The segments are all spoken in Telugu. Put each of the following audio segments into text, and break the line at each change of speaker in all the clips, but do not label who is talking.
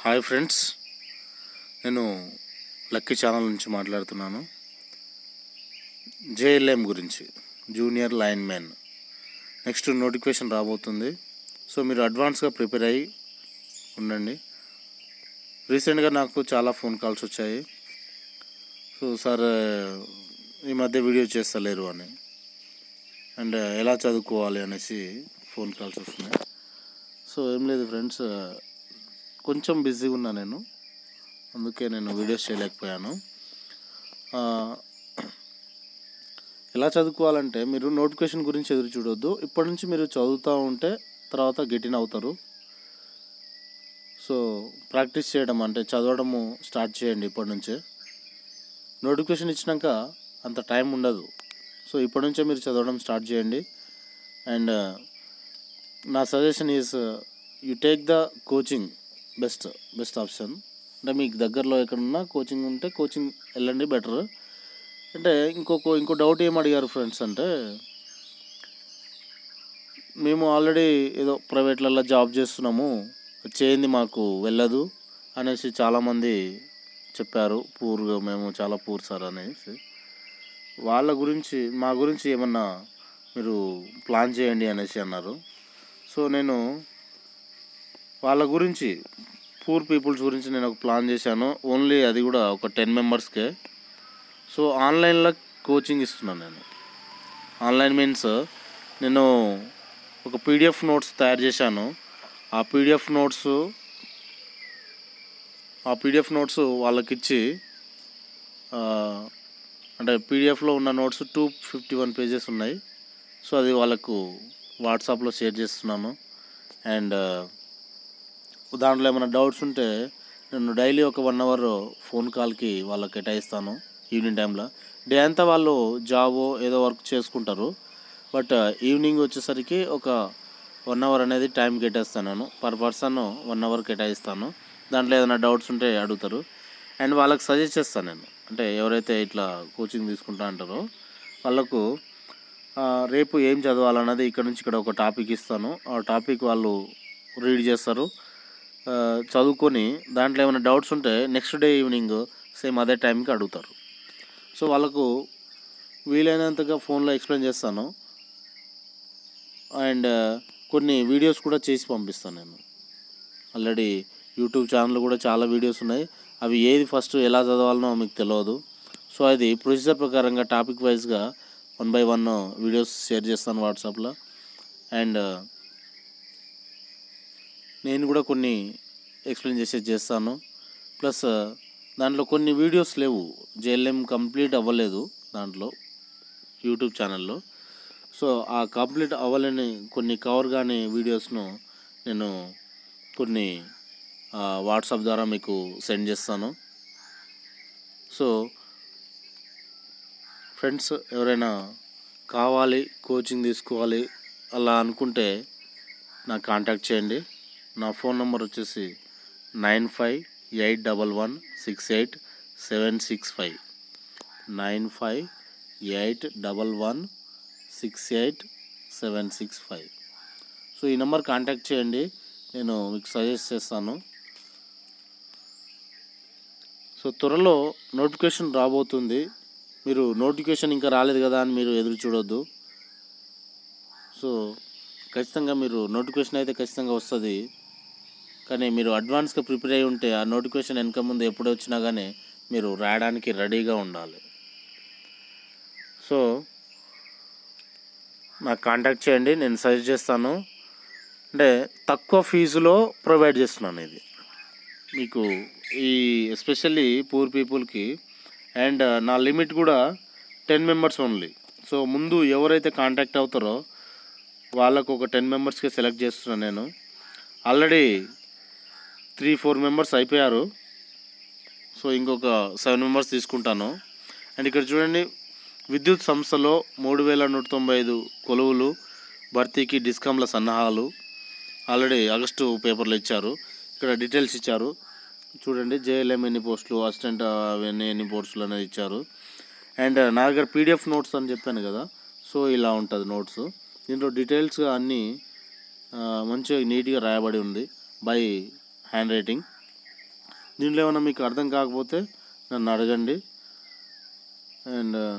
Hi friends. నేను లక్కీ ఛానల్ నుంచి మాట్లాడుతున్నాను. జేఎల్ఎం గురించి junior lineman. Next notification రాబోతుంది. సో మీరు అడ్వాన్స్గా ప్రిపేర్ అయ్యి ఉండండి. రీసెంట్గా నాకు చాలా ఫోన్ కాల్స్ వచ్చాయి. సో సార్ ఈ మధ్య వీడియో చేస్తలేరు అని. అండ్ ఎలా చదువుకోవాలి అనేసి ఫోన్ కాల్స్ వస్తున్నాయి. సో ఏం లేదు ఫ్రెండ్స్ కొంచెం బిజీగా ఉన్నా నేను. అందుకే నేను వీడియోస్ చేయలేకపోయాను. ఎలా చదువుకోవాలంటే మీరు నోటిఫికేషన్ గురించి ఎదురు చూడొద్దు. ఇప్పటి నుంచి మీరు చదువుతూ ఉంటే తర్వాత గెటిన్ అవుతారు. సో ప్రాక్టీస్ చేయడం అంటే చదవడము స్టార్ట్ చేయండి ఇప్పటి నుంచే. నోటిఫికేషన్ ఇచ్చినాక అంత టైం ఉండదు. సో ఇప్పటి నుంచే మీరు చదవడం స్టార్ట్ చేయండి. అండ్ నా suggestion is you take the coaching. Best best option అంటే మీకు దగ్గరలో ఎక్కడున్నా కోచింగ్ ఉంటే కోచింగ్ వెళ్ళండి బెటర్ అంటే ఇంకొక ఇంకో డౌట్ ఏం అడిగారు ఫ్రెండ్స్ అంటే మేము ఆల్రెడీ ఏదో ప్రైవేట్లలో జాబ్ చేస్తున్నాము చేయింది మాకు వెళ్ళదు అనేసి చాలామంది చెప్పారు. పూర్గా మేము చాలా పూర్ సార్ అనేసి. వాళ్ళ గురించి మా గురించి ఏమన్నా మీరు ప్లాన్ చేయండి అనేసి అన్నారు. సో నేను వాళ్ళ గురించి పూర్ పీపుల్స్ గురించి నేను ఒక ప్లాన్ చేశాను. ఓన్లీ అది కూడా ఒక టెన్ మెంబర్స్కే సో ఆన్లైన్లో కోచింగ్ ఇస్తున్నాను నేను. ఆన్లైన్ మీన్స్ నేను ఒక పీడిఎఫ్ నోట్స్ తయారు చేశాను. ఆ పీడిఎఫ్ నోట్స్ ఆ పీడిఎఫ్ నోట్స్ వాళ్ళకి ఇచ్చి అంటే పీడిఎఫ్లో ఉన్న notes two fifty one pages ఉన్నాయి. సో అది వాళ్ళకు వాట్సాప్లో షేర్ చేస్తున్నాను. అండ్ దాంట్లో ఏమైనా డౌట్స్ ఉంటే నేను డైలీ ఒక వన్ అవర్ ఫోన్ కాల్కి వాళ్ళకి కేటాయిస్తాను ఈవినింగ్ టైంలో. డే అంతా వాళ్ళు జాబ్ ఏదో వర్క్ చేసుకుంటారు. బట్ ఈవినింగ్ వచ్చేసరికి ఒక వన్ అవర్ అనేది టైం కేటాయిస్తాను నేను. పర్ పర్సన్ వన్ అవర్ కేటాయిస్తాను. దాంట్లో ఏదైనా డౌట్స్ ఉంటే అడుగుతారు. అండ్ వాళ్ళకి సజెస్ట్ చేస్తాను నేను. అంటే ఎవరైతే ఇట్లా కోచింగ్ తీసుకుంటా అంటారో వాళ్ళకు రేపు ఏం చదవాలన్నది ఇక్కడ నుంచి ఇక్కడ ఒక టాపిక్ ఇస్తాను. ఆ టాపిక్ వాళ్ళు రీడ్ చేస్తారు. చదువుకొని దాంట్లో ఏమైనా డౌట్స్ ఉంటే నెక్స్ట్ డే ఈవినింగ్ సేమ్ అదే టైంకి అడుగుతారు. సో వాళ్ళకు వీలైనంతగా ఫోన్లో ఎక్స్ప్లెయిన్ చేస్తాను. అండ్ కొన్ని వీడియోస్ కూడా చేసి పంపిస్తాను నేను. ఆల్రెడీ యూట్యూబ్ ఛానల్ కూడా చాలా వీడియోస్ ఉన్నాయి. అవి ఏది ఫస్ట్ ఎలా చదవాలనో మీకు తెలియదు. సో అది ప్రొసీజర్ ప్రకారంగా టాపిక్ వైజ్గా one by one videos share చేస్తాను వాట్సాప్లో. అండ్ నేను కూడా కొన్ని ఎక్స్ప్లెయిన్ చేసేది చేస్తాను. ప్లస్ దాంట్లో కొన్ని వీడియోస్ లేవు. జేఎల్ఎం కంప్లీట్ అవ్వలేదు దాంట్లో యూట్యూబ్ ఛానల్లో సో ఆ కంప్లీట్ అవ్వలేని కొన్ని కవర్ కాని వీడియోస్ను నేను కొన్ని వాట్సాప్ ద్వారా మీకు సెండ్ చేస్తాను. సో ఫ్రెండ్స్ ఎవరైనా కావాలి కోచింగ్ తీసుకోవాలి అలా అనుకుంటే నాకు కాంటాక్ట్ చేయండి. నా ఫోన్ నెంబర్ వచ్చేసి nine five eight double one six eight seven six five. Nine five eight double one six eight seven six five. So ఈ నెంబర్ కాంటాక్ట్ చేయండి నేను మీకు సజెస్ట్ చేస్తాను. సో త్వరలో నోటిఫికేషన్ రాబోతుంది. మీరు నోటిఫికేషన్ ఇంకా రాలేదు కదా అని మీరు ఎదురు చూడొద్దు. సో ఖచ్చితంగా మీరు నోటిఫికేషన్ అయితే ఖచ్చితంగా వస్తుంది. కానీ మీరు అడ్వాన్స్గా ప్రిపేర్ అయి ఉంటే ఆ నోటిఫికేషన్ వెనక ముందు ఎప్పుడు వచ్చినా కానీ మీరు రాయడానికి రెడీగా ఉండాలి. సో నాకు కాంటాక్ట్ చేయండి నేను సజెస్ట్ చేస్తాను. అంటే తక్కువ ఫీజులో ప్రొవైడ్ చేస్తున్నాను ఇది. మీకు ఈ ఎస్పెషల్లీ పూర్ పీపుల్కి అండ్ నా లిమిట్ కూడా టెన్ మెంబర్స్ ఓన్లీ. సో ముందు ఎవరైతే కాంటాక్ట్ అవుతారో వాళ్ళకు ఒక టెన్ మెంబర్స్కి సెలెక్ట్ చేస్తున్నాను నేను. ఆల్రెడీ త్రీ ఫోర్ మెంబర్స్ అయిపోయారు. సో ఇంకొక సెవెన్ మెంబర్స్ తీసుకుంటాను. అండ్ ఇక్కడ చూడండి విద్యుత్ సంస్థలో మూడు వేల నూట తొంభై ఐదు కొలువులు భర్తీకి డిస్కామ్ల సన్నాహాలు. ఆల్రెడీ ఆగస్టు పేపర్లు ఇచ్చారు. ఇక్కడ డీటెయిల్స్ ఇచ్చారు. చూడండి జేఎల్ఎం ఎన్ని పోస్టులు అసిస్టెంట్ అవన్నీ ఎన్ని పోస్టులు అనేది ఇచ్చారు. అండ్ నా దగ్గర పీడిఎఫ్ నోట్స్ అని చెప్పాను కదా సో ఇలా ఉంటుంది నోట్స్. దీంట్లో డీటెయిల్స్గా అన్నీ మంచిగా నీట్గా రాయబడి ఉంది. బై హ్యాండ్ రైటింగ్ దీంట్లో ఏమైనా మీకు అర్థం కాకపోతే నన్ను అడగండి. అండ్ uh,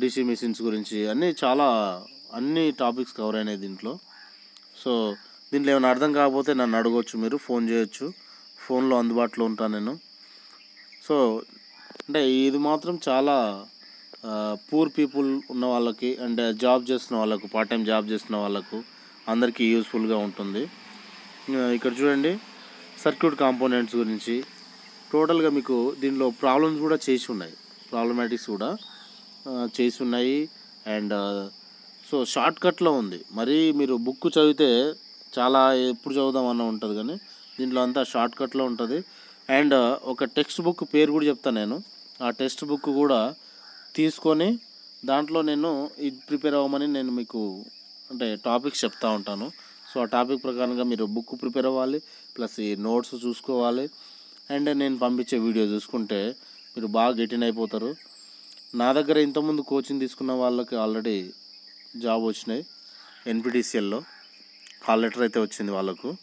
డీసీ మిషన్స్ గురించి అన్నీ చాలా అన్ని టాపిక్స్ కవర్ అయినాయి దీంట్లో. సో దీంట్లో ఏమైనా అర్థం కాకపోతే నన్ను అడగవచ్చు మీరు ఫోన్ చేయొచ్చు. ఫోన్లో అందుబాటులో ఉంటాను నేను. సో అంటే ఇది మాత్రం చాలా uh, పూర్ పీపుల్ ఉన్న వాళ్ళకి అండ్ జాబ్ చేస్తున్న వాళ్ళకు పార్ట్ టైం జాబ్ చేస్తున్న వాళ్ళకు అందరికీ యూస్ఫుల్గా ఉంటుంది. Uh, ఇక్కడ చూడండి. సర్క్యూట్ కాంపోనెంట్స్ గురించి టోటల్గా మీకు దీనిలో ప్రాబ్లమ్స్ కూడా చేసి ఉన్నాయి. ప్రాబ్లమాటిక్స్ కూడా చేసి ఉన్నాయి. అండ్ సో షార్ట్ కట్లో ఉంది. మరీ మీరు బుక్ చదివితే చాలా ఎప్పుడు చదువుదామన్న ఉంటుంది కానీ దీంట్లో అంతా షార్ట్ కట్లో ఉంటుంది. అండ్ ఒక టెక్స్ట్ బుక్ పేరు కూడా చెప్తాను నేను. ఆ టెక్స్ట్ బుక్ కూడా తీసుకొని దాంట్లో నేను ఇది ప్రిపేర్ అవ్వమని నేను మీకు అంటే టాపిక్స్ చెప్తా ఉంటాను. సో ఆ టాపిక్ ప్రకారంగా మీరు బుక్ ప్రిపేర్ అవ్వాలి ప్లస్ ఈ నోట్స్ చూసుకోవాలి. అండ్ నేను పంపించే వీడియో చూసుకుంటే మీరు బాగా గెటిన్ అయిపోతారు. నా దగ్గర ఇంతకుముందు కోచింగ్ తీసుకున్న వాళ్ళకి ఆల్రెడీ జాబ్ వచ్చినాయి ఎన్పిటిసిఎల్లో. కాల్ లెటర్ అయితే వచ్చింది వాళ్ళకు.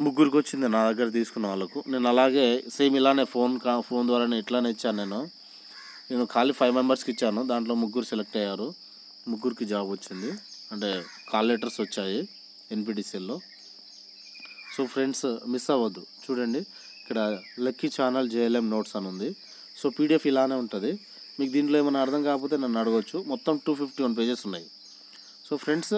ముగ్గురికి వచ్చింది నా దగ్గర తీసుకున్న వాళ్ళకు. నేను అలాగే సేమ్ ఇలానే ఫోన్ కా ఫోన్ ద్వారానే ఇట్లానే ఇచ్చాను నేను. నేను ఖాళీ ఫైవ్ మెంబర్స్కి ఇచ్చాను దాంట్లో ముగ్గురు సెలెక్ట్ అయ్యారు. ముగ్గురికి జాబ్ వచ్చింది. అంటే కాల్ లెటర్స్ వచ్చాయి ఎన్పిటిసిఎల్లో సో ఫ్రెండ్స్ మిస్ అవ్వద్దు. చూడండి ఇక్కడ లక్కీ ఛానల్ జేఎల్ఎం నోట్స్ అని ఉంది. సో పీడిఎఫ్ ఇలానే ఉంటుంది. మీకు దీంట్లో ఏమైనా అర్థం కాకపోతే నన్ను అడగవచ్చు మొత్తం టూ ఫిఫ్టీ వన్ పేజెస్ ఉన్నాయి. So friends